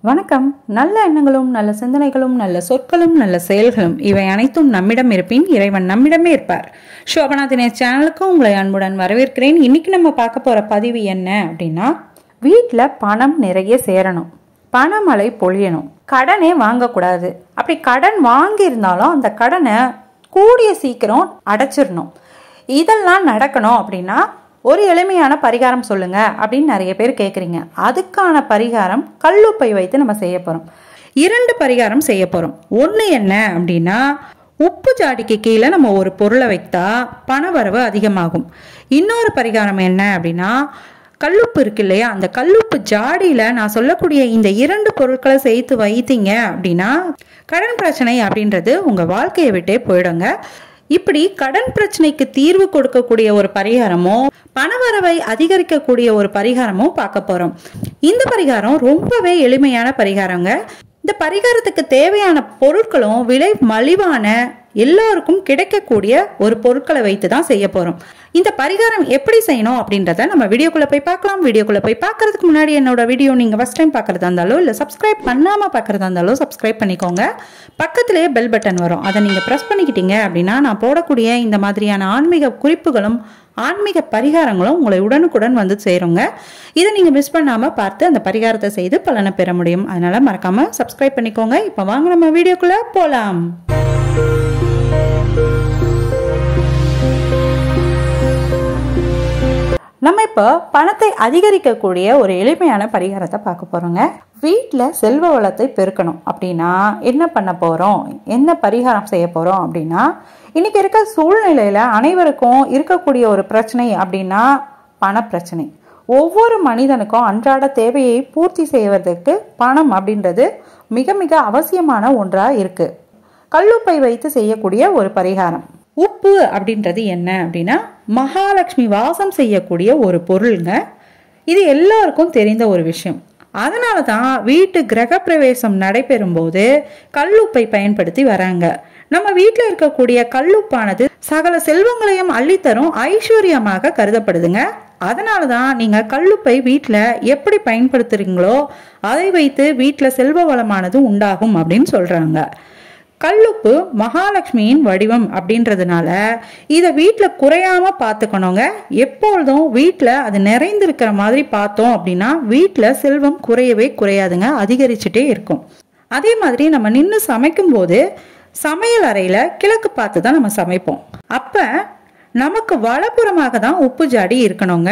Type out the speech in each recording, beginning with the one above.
வணக்கம். நல்ல எண்ணங்களும் நல்ல சிந்தனைகளும் நல்ல சொற்களும் நல்ல செயல்களும் இவை அனைத்தும் நம்மிடம் இருப்பின் இறைவன் நம்மிடமே இருப்பார். சோபனா தினேஷ் சேனலுக்கு உங்களை அன்புடன் வரவேற்கிறேன். இன்னைக்கு நம்ம பார்க்க போற பதிவு என்ன அப்படின்னா வீட்டில் பணம் நிறைய சேரணும். பணமழை பொழியணும். கடனே வாங்கக்கூடாது. அப்படி கடன் வாங்கியிருந்தாலும் அந்த கடனை கூடிய சீக்கிரம் அடைச்சிடணும். இதெல்லாம் நடக்கணும் அப்படின்னா ஒரு எளிமையான பரிகாரம் சொல்லுங்க அப்படின்னு நிறைய பேர் கேட்குறீங்க அதுக்கான பரிகாரம் கல்லுப்பை வைத்து நம்ம செய்ய போகிறோம் இரண்டு பரிகாரம் செய்ய போகிறோம் ஒன்று என்ன அப்படின்னா உப்பு ஜாடிக்கு கீழே நம்ம ஒரு பொருளை வைத்தா பணவரவு அதிகமாகும். இன்னொரு பரிகாரம் என்ன அப்படின்னா கல்லுப்பு இருக்கு இல்லையா? அந்த கல்லுப்பு ஜாடியில் நான் சொல்லக்கூடிய இந்த இரண்டு பொருட்களை சேர்த்து வைத்தீங்க அப்படின்னா கடன் பிரச்சனை அப்படின்றது உங்கள் வாழ்க்கையை விட்டே போயிடுங்க. இப்படி கடன் பிரச்சனைக்கு தீர்வு கொடுக்கக்கூடிய ஒரு பரிகாரமும் பணவரவை அதிகரிக்கக்கூடிய ஒரு பரிகாரமும் பார்க்க போறோம். இந்த பரிகாரம் ரொம்பவே எளிமையான பரிகாரங்க. இந்த பரிகாரத்துக்கு தேவையான பொருட்களும் விலை மலிவான எல்லாருக்கும் கிடைக்கக்கூடிய ஒரு பொருட்களை வைத்து தான் செய்ய போறோம். இந்த பரிகாரம் எப்படி செய்யணும் அப்படின்றத நம்ம வீடியோக்குள்ள போய் பார்க்கலாம். வீடியோக்குள்ள போய் பார்க்கறதுக்கு முன்னாடி என்னோட வீடியோ நீங்க ஃபர்ஸ்ட் டைம் பார்க்கறதா இருந்தாலோ இல்ல சப்ஸ்கிரைப் பண்ணாம பார்க்கறதா இருந்தாலோ சப்ஸ்கிரைப் பண்ணிக்கோங்க. பக்கத்திலேயே பெல் பட்டன் வரும். அதை நீங்க ப்ரெஸ் பண்ணிக்கிட்டீங்க அப்படின்னா நான் போடக்கூடிய இந்த மாதிரியான ஆன்மீக குறிப்புகளும் ஆன்மீக பரிகாரங்களும் உங்களை உடனுக்குடன் வந்து சேருங்க. இதை நீங்கள் மிஸ் பண்ணாமல் பார்த்து அந்த பரிகாரத்தை செய்து பலனை பெற முடியும். அதனால் மறக்காமல் சப்ஸ்கிரைப் பண்ணிக்கோங்க. இப்போ வாங்க நம்ம வீடியோக்குள்ளே போகலாம் நம்ம இப்போ பணத்தை அதிகரிக்கக்கூடிய ஒரு எளிமையான பரிகாரத்தை பார்க்க போகிறோங்க வீட்டில் செல்வ வளத்தை பெருக்கணும். அப்படின்னா என்ன பண்ண போகிறோம் என்ன பரிகாரம் செய்ய போகிறோம் அப்படின்னா இன்னைக்கு இருக்க சூழ்நிலையில் அனைவருக்கும் இருக்கக்கூடிய ஒரு பிரச்சனை அப்படின்னா பணப்பிரச்சனை. ஒவ்வொரு மனிதனுக்கும் அன்றாட தேவையை பூர்த்தி செய்வதற்கு பணம் அப்படின்றது மிக மிக அவசியமான ஒன்றாக இருக்குது கல்லுப்பை வைத்து செய்யக்கூடிய ஒரு பரிகாரம். உப்பு அப்படின்றது என்ன அப்படின்னா மகாலட்சுமி வாசம் செய்யக்கூடிய ஒரு பொருளுங்க. இது எல்லாருக்கும் தெரிந்த ஒரு விஷயம். அதனால தான் வீட்டு கிரகப்பிரவேசம் நடைபெறும் போது கல்லுப்பை பயன்படுத்தி வராங்க. நம்ம வீட்டில் இருக்கக்கூடிய கல்லுப்பானது சகல செல்வங்களையும் அள்ளித்தரும் ஐஸ்வர்யமாக கருதப்படுதுங்க. அதனால தான் நீங்கள் கல்லுப்பை வீட்டில் எப்படி பயன்படுத்துறீங்களோ அதை வைத்து வீட்டில் செல்வ வளமானது உண்டாகும் அப்படின்னு சொல்கிறாங்க கல்லுப்பு மகாலட்சுமியின் வடிவம் அப்படின்றதுனால இதை வீட்டில் குறையாம பார்த்துக்கணுங்க. எப்பொழுதும் வீட்டில் அது நிறைந்திருக்கிற மாதிரி பார்த்தோம் அப்படின்னா வீட்டில் செல்வம் குறையவே குறையாதுங்க. அதிகரிச்சுட்டே இருக்கும். அதே மாதிரி நம்ம நின்று சமைக்கும்போது சமையல் அறையில் கிழக்கு பார்த்து தான் நம்ம சமைப்போம். அப்போ நமக்கு வலப்புறமாக தான் உப்பு ஜாடி இருக்கணுங்க.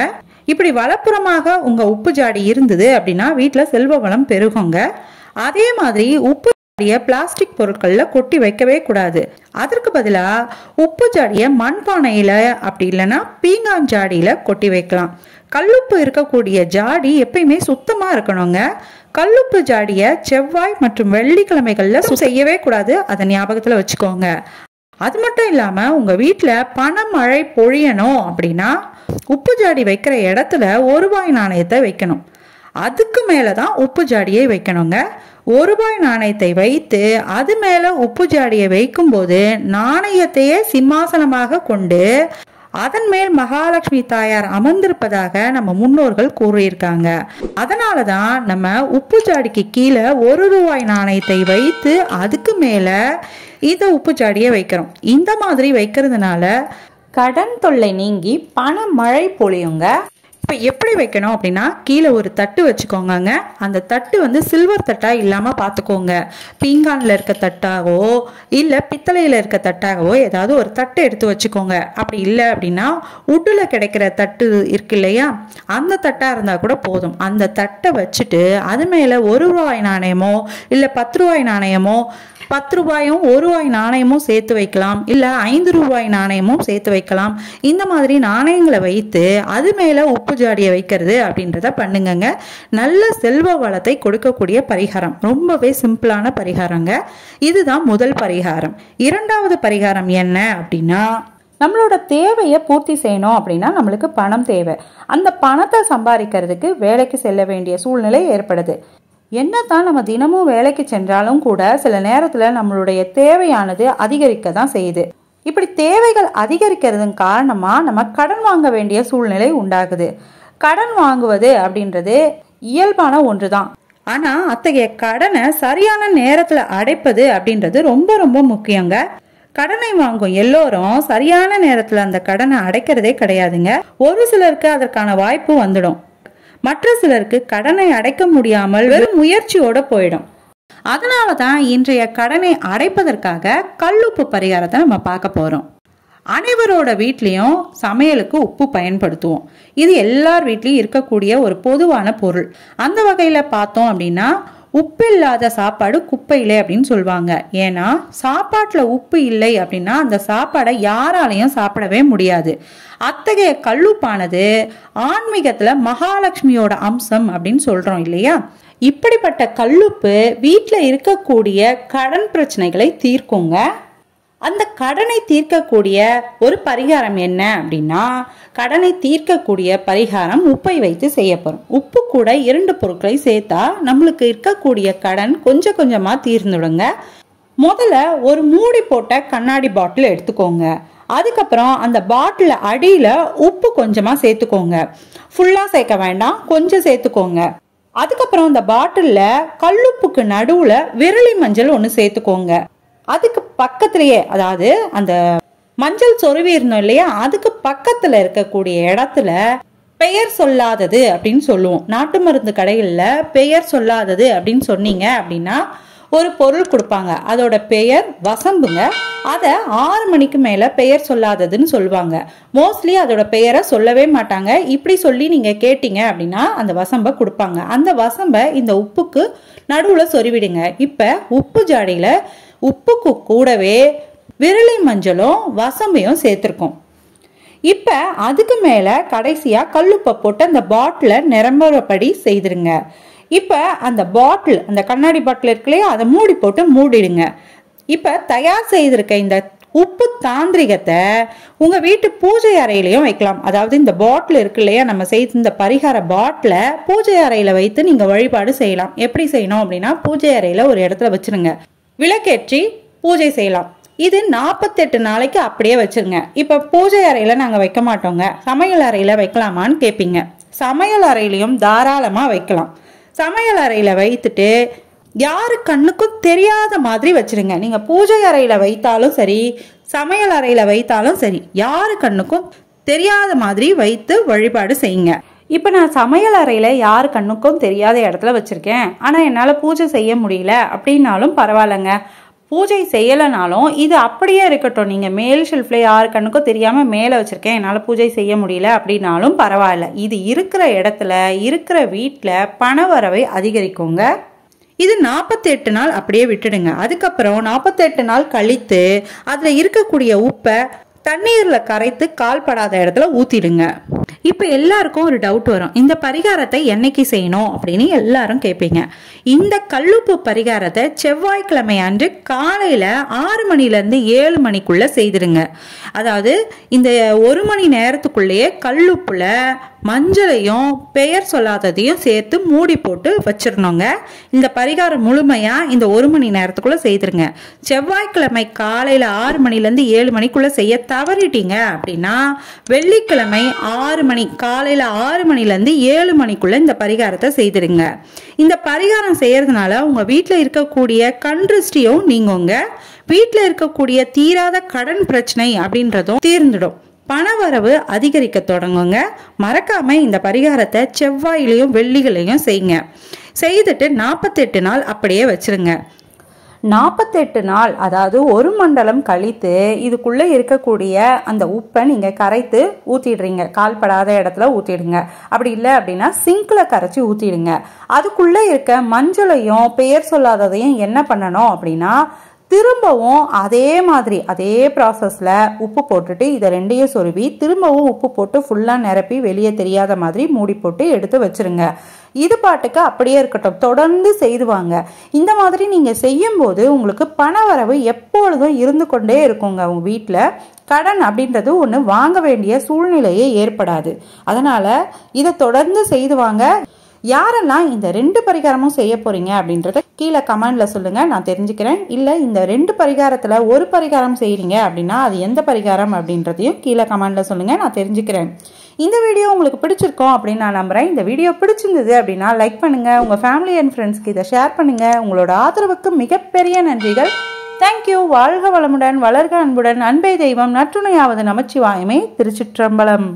இப்படி வலப்புறமாக உங்கள் உப்பு ஜாடி இருந்தது அப்படின்னா வீட்டில் செல்வ வளம் பெருகுங்க. அதே மாதிரி உப்பு ஜாடியை பிளாஸ்டிக் பொருட்களில் கொட்டி வைக்கவே கூடாது. அதற்கு பதிலாக உப்பு ஜாடியை மண்பானையில் அப்படி இல்லைன்னா பீங்கான் ஜாடியில் கொட்டி வைக்கலாம். கல்லுப்பு இருக்கக்கூடிய ஜாடி எப்பயுமே சுத்தமாக இருக்கணுங்க. கல்லுப்பு ஜாடியை செவ்வாய் மற்றும் வெள்ளிக்கிழமைகளில் செய்யவே கூடாது. அதை ஞாபகத்தில் வச்சுக்கோங்க. அது மட்டும் இல்லாமல் உங்கள் வீட்டில் பணமழை பொழியணும் அப்படின்னா உப்பு ஜாடி வைக்கிற இடத்துல ஒரு ரூபாய் நாணயத்தை வைக்கணும். அதுக்கு மேலே தான் உப்பு ஜாடியை வைக்கணுங்க. ஒரு ரூபாய் நாணயத்தை வைத்து அது மேலே உப்பு ஜாடியை வைக்கும்போது நாணயத்தையே சிம்மாசனமாக கொண்டு அதன் மேல் மகாலட்சுமி தாயார் அமர்ந்திருப்பதாக நம்ம முன்னோர்கள் கூறியிருக்காங்க. அதனால தான் நம்ம உப்பு ஜாடிக்கு கீழே ஒரு ரூபாய் நாணயத்தை வைத்து அதுக்கு மேலே இந்த உப்பு ஜாடியை வைக்கிறோம். இந்த மாதிரி வைக்கிறதுனால கடன் தொல்லை நீங்கி பண மழை பொழியுங்க. இப்போ எப்படி வைக்கணும் அப்படின்னா கீழே ஒரு தட்டு வச்சுக்கோங்க அந்த தட்டு வந்து சில்வர் தட்டாக இல்லாமல் பார்த்துக்கோங்க பீங்கானில் இருக்க தட்டாகவோ இல்லை பித்தளையில் இருக்க தட்டாகவோ ஏதாவது ஒரு தட்டு எடுத்து வச்சுக்கோங்க. அப்படி இல்லை அப்படின்னா உட்டில் கிடைக்கிற தட்டு இருக்கு இல்லையா? அந்த தட்டாக இருந்தால் கூட போதும். அந்த தட்டை வச்சுட்டு அது மேலே ஒரு ரூபாய் நாணயமோ இல்லை பத்து ரூபாய் நாணயமோ பத்து ரூபாயும் ஒரு ரூபாய் நாணயமும் சேர்த்து வைக்கலாம். இல்லை ஐந்து ரூபாய் நாணயமும் சேர்த்து வைக்கலாம். இந்த மாதிரி நாணயங்களை வைத்து அது மேலே உப்பு ஜாடியை வைக்கிறது அப்படின்றத பண்ணுங்கங்க. நல்ல செல்வ வளத்தை கொடுக்கக்கூடிய பரிகாரம். ரொம்பவே சிம்பிளான பரிகாரங்க. இதுதான் முதல் பரிகாரம். இரண்டாவது பரிகாரம் என்ன அப்படின்னா நம்மளோட தேவையை பூர்த்தி செய்யணும் அப்படின்னா நம்மளுக்கு பணம் தேவை. அந்த பணத்தை சம்பாதிக்கிறதுக்கு வேலைக்கு செல்ல வேண்டிய சூழ்நிலை ஏற்படுது. என்னத்தான் நம்ம தினமும் வேலைக்கு சென்றாலும் கூட சில நேரத்தில் நம்மளுடைய தேவையானது அதிகரிக்க தான் செய்யுது. இப்படி தேவைகள் அதிகரிக்கிறதன் காரணமாக நம்ம கடன் வாங்க வேண்டிய சூழ்நிலை உண்டாகுது. கடன் வாங்குவது அப்படின்றது இயல்பான ஒன்று தான் ஆனால் அத்தகைய கடனை சரியான நேரத்தில் அடைப்பது அப்படின்றது ரொம்ப ரொம்ப முக்கியங்க. கடனை வாங்கும் எல்லோரும் சரியான நேரத்தில் அந்த கடனை அடைக்கிறதே கிடையாதுங்க. ஒரு சிலருக்கு அதற்கான வாய்ப்பு வந்துடும். மற்ற சிலருக்கு கடனை அடைக்க முடியாமல் வெறும் முயற்சியோட போயிடும். அதனால தான் இன்றைய கடனை அடைப்பதற்காக கல்லுப்பு பரிகாரத்தை நம்ம பார்க்க போறோம். அனைவரோட வீட்லேயும் சமையலுக்கு உப்பு பயன்படுத்துவோம். இது எல்லார் வீட்லேயும் இருக்கக்கூடிய ஒரு பொதுவான பொருள். அந்த வகையில் பார்த்தோம் அப்படின்னா உப்பு இல்லாத சாப்பாடு குப்பையிலே அப்படின்னு சொல்லுவாங்க. ஏன்னா சாப்பாட்டில் உப்பு இல்லை அப்படின்னா அந்த சாப்பாடை யாராலையும் சாப்பிடவே முடியாது. அத்தகைய கல்லுப்பானது ஆன்மீகத்தில் மகாலட்சுமியோட அம்சம் அப்படின்னு சொல்கிறோம் இல்லையா? இப்படிப்பட்ட கல்லுப்பு வீட்டில் இருக்கக்கூடிய கடன் பிரச்சனைகளை தீர்க்குங்க. அந்த கடனை தீர்க்கக்கூடிய ஒரு பரிகாரம் என்ன அப்படின்னா கடனை தீர்க்கக்கூடிய பரிகாரம் உப்பை வைத்து செய்யப்படும் உப்பு கூட இரண்டு பொருட்களை சேர்த்தா நம்மளுக்கு இருக்கக்கூடிய கடன் கொஞ்சம் கொஞ்சமாக தீர்ந்துடுங்க. முதல்ல ஒரு மூடி போட்ட கண்ணாடி பாட்டில் எடுத்துக்கோங்க. அதுக்கப்புறம் அந்த பாட்டில் அடியில் உப்பு கொஞ்சமாக சேர்த்துக்கோங்க. ஃபுல்லாக சேர்க்க வேண்டாம் கொஞ்சம் சேர்த்துக்கோங்க. அதுக்கப்புறம் அந்த பாட்டிலில் கல்லுப்புக்கு நடுவில் விரலி மஞ்சள் ஒன்று சேர்த்துக்கோங்க. அதுக்கு பக்கத்திலேயே அதாவது அந்த மஞ்சள் சொருவி இருந்தோம் இல்லையா? அதுக்கு பக்கத்துல இருக்கக்கூடிய இடத்துல பெயர் சொல்லாதது அப்படின்னு சொல்லுவோம். நாட்டு மருந்து கடைகளில் பெயர் சொல்லாதது அப்படின்னு சொன்னீங்க அப்படின்னா ஒரு பொருள் கொடுப்பாங்க. அதோட பெயர் வசம்புங்க அதை ஆறு மணிக்கு மேலே பெயர் சொல்லாததுன்னு சொல்லுவாங்க. மோஸ்ட்லி அதோட பெயரை சொல்லவே மாட்டாங்க. இப்படி சொல்லி நீங்கள் கேட்டீங்க அப்படின்னா அந்த வசம்பை கொடுப்பாங்க. அந்த வசம்பை இந்த உப்புக்கு நடுவில் சொருவிடுங்க. இப்போ உப்பு ஜாடியில் உப்புக்கு கூடவே விரலி மஞ்சளும் வசம்பையும் சேர்த்துருக்கோம். இப்போ அதுக்கு மேலே கடைசியாக கல்லுப்பை போட்டு அந்த பாட்டிலை நிரம்புறபடி செய்திருங்க. இப்போ அந்த பாட்டில் அந்த கண்ணாடி பாட்டில் இருக்குல்லையே அதை மூடி போட்டு மூடிடுங்க. இப்போ தயார் செய்திருக்க இந்த உப்பு தாந்திரிகத்தை உங்கள் வீட்டு பூஜை அறையிலையும் வைக்கலாம். அதாவது இந்த பாட்டில் இருக்கு இல்லையா நம்ம செய்த இந்த பரிகார பாட்டிலை பூஜை அறையில் வைத்து நீங்கள் வழிபாடு செய்யலாம். எப்படி செய்யணும் அப்படின்னா பூஜை அறையில் ஒரு இடத்துல வச்சிருங்க. விளக்கேற்றி பூஜை செய்யலாம். இது நாற்பத்தெட்டு நாளைக்கு அப்படியே வச்சுருங்க. இப்போ பூஜை அறையில் நாங்கள் வைக்க மாட்டோங்க. சமையல் அறையில் வைக்கலாமான்னு கேட்பீங்க சமையல் அறையிலையும் தாராளமாக வைக்கலாம். சமையல் அறையில் வைத்துட்டு யாரு கண்ணுக்கும் தெரியாத மாதிரி வச்சுருங்க. நீங்கள் பூஜை அறையில் வைத்தாலும் சரி சமையல் அறையில் வைத்தாலும் சரி யாரு கண்ணுக்கும் தெரியாத மாதிரி வைத்து வழிபாடு செய்யுங்க. இப்போ நான் சமையல் அறையில் யார் கண்ணுக்கும் தெரியாத இடத்துல வச்சுருக்கேன். ஆனால் என்னால் பூஜை செய்ய முடியல அப்படின்னாலும் பரவாயில்லைங்க. பூஜை செய்யலைனாலும் இது அப்படியே இருக்கட்டும். நீங்கள் மேல் ஷெல்ஃபில் யார் கண்ணுக்கும் தெரியாமல் மேலே வச்சுருக்கேன். என்னால் பூஜை செய்ய முடியல அப்படின்னாலும் பரவாயில்ல. இது இருக்கிற இடத்துல இருக்கிற வீட்டில் பணவரவை அதிகரிக்குங்க. இது நாற்பத்தெட்டு நாள் அப்படியே விட்டுடுங்க. அதுக்கப்புறம் நாற்பத்தெட்டு நாள் கழித்து அதில் இருக்கக்கூடிய உப்பை தண்ணீரில் கரைத்து கால்படாத இடத்துல ஊற்றிடுங்க இப்போ எல்லாருக்கும் ஒரு டவுட் வரும். இந்த பரிகாரத்தை என்னைக்கு செய்யணும் அப்படின்னு எல்லாரும் கேட்பீங்க இந்த கல்லுப்பு பரிகாரத்தை செவ்வாய்க்கிழமை அன்று காலையில் ஆறு மணிலேருந்து ஏழு மணிக்குள்ளே செய்திருங்க அதாவது இந்த ஒரு மணி நேரத்துக்குள்ளேயே கல்லுப்புல மஞ்சளையும் பெயர் சொல்லாததையும் சேர்த்து மூடி போட்டு வச்சிடணுங்க. இந்த பரிகாரம் முழுமையாக இந்த ஒரு மணி நேரத்துக்குள்ளே செய்திருங்க செவ்வாய்க்கிழமை காலையில் ஆறு மணிலேருந்து ஏழு மணிக்குள்ளே செய்ய தவறிட்டீங்க அப்படின்னா வெள்ளிக்கிழமை ஆறு மணி காலையில் ஆறு மணிலேருந்து ஏழு மணிக்குள்ளே இந்த பரிகாரத்தை செய்திருங்க. இந்த பரிகாரம் செய்கிறதுனால உங்கள் வீட்டில் இருக்கக்கூடிய கண் நீங்குங்க. வீட்டில் இருக்கக்கூடிய தீராத கடன் பிரச்சனை அப்படின்றதும் தீர்ந்துடும். பணவரவு அதிகரிக்க தொடங்குங்க. மறக்காம இந்த பரிகாரத்தை செவ்வாயிலையும் வெள்ளிகளையும் செய்யுங்க. செய்துட்டு நாற்பத்தெட்டு நாள் அப்படியே வச்சிருங்க. நாற்பத்தெட்டு நாள் அதாவது ஒரு மண்டலம் கழித்து இதுக்குள்ளே இருக்கக்கூடிய அந்த உப்பை நீங்கள் கரைத்து ஊற்றிடுறீங்க கால்படாத இடத்துல ஊற்றிடுங்க அப்படி இல்லை அப்படின்னா சிங்கில் கரைச்சி ஊற்றிடுங்க அதுக்குள்ளே இருக்க மஞ்சளையும் பெயர் சொல்லாததையும் என்ன பண்ணணும் அப்படின்னா திரும்பவும் அதே மாதிரி அதே ப்ராசஸில் உப்பு போட்டுட்டு இதை ரெண்டையும் சொருவி திரும்பவும் உப்பு போட்டு ஃபுல்லாக நிரப்பி வெளியே தெரியாத மாதிரி மூடி போட்டு எடுத்து வச்சிருங்க. இது பாட்டுக்கு அப்படியே இருக்கட்டும். தொடர்ந்து செய்துவாங்க. இந்த மாதிரி நீங்கள் செய்யும்போது உங்களுக்கு பண வரவு எப்பொழுதும் இருந்து கொண்டே இருக்குங்க உங்கள் வீட்டில் கடன் அப்படின்றது ஒன்று வாங்க வேண்டிய சூழ்நிலையே ஏற்படாது. அதனால் இதை தொடர்ந்து செய்துவாங்க. யாரெல்லாம் இந்த ரெண்டு பரிகாரமும் செய்ய போறீங்க அப்படின்றத கீழே கமெண்ட்ல சொல்லுங்க. நான் தெரிஞ்சுக்கிறேன். இல்லை இந்த ரெண்டு பரிகாரத்துல ஒரு பரிகாரம் செய்கிறீங்க அப்படின்னா அது எந்த பரிகாரம் அப்படின்றதையும் கீழே கமெண்ட்ல சொல்லுங்க. நான் தெரிஞ்சுக்கிறேன். இந்த வீடியோ உங்களுக்கு பிடிச்சிருக்கோம் அப்படின்னு நான் நம்புகிறேன் இந்த வீடியோ பிடிச்சிருந்தது அப்படின்னா லைக் பண்ணுங்கள் உங்கள் ஃபேமிலி அண்ட் ஃப்ரெண்ட்ஸ்க்கு இதை ஷேர் பண்ணுங்கள் உங்களோட ஆதரவுக்கு மிகப்பெரிய நன்றிகள். தேங்க்யூ வாழ்க வளமுடன் வளர்க அன்புடன். அன்பை தெய்வம். நற்றுணையாவது நமச்சிவாயமே திருச்சிற்றம்பலம்.